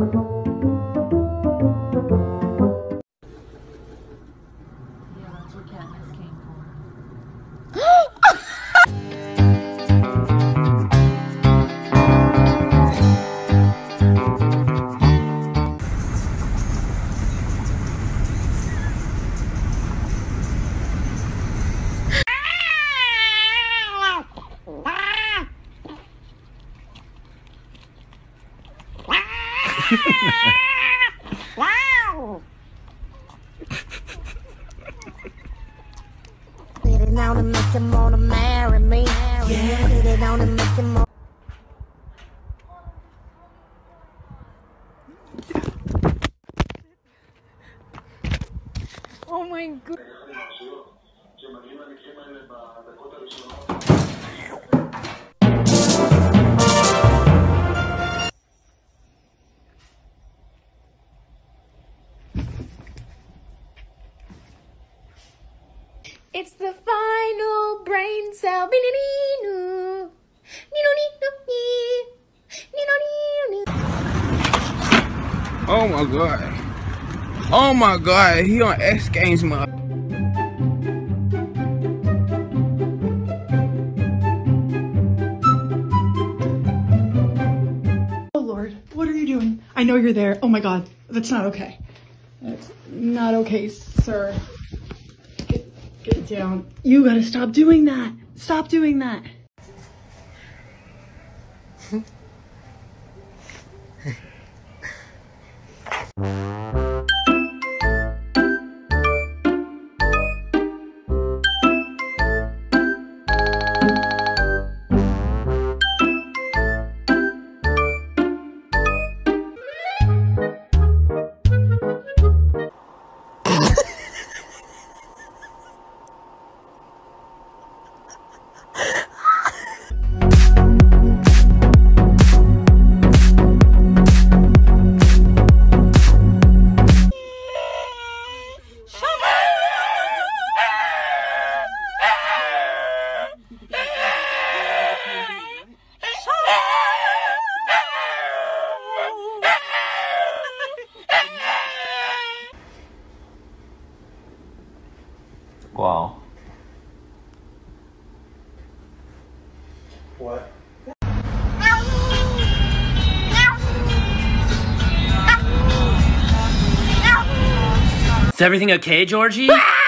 Yeah, that's what Put it on and make him wanna marry me. Yeah. Oh my god. It's the final brain cell. Be-ni-ni-noo. Ni-no-ni-no-ni. Ni-no-ni-no-ni. Oh my god. Oh my god, he on X Games mode. Oh Lord, what are you doing? I know you're there. Oh my God, that's not okay. That's not okay, sir. Get, down. You gotta stop doing that. Stop doing that. What? Is everything okay, Georgie? Ah!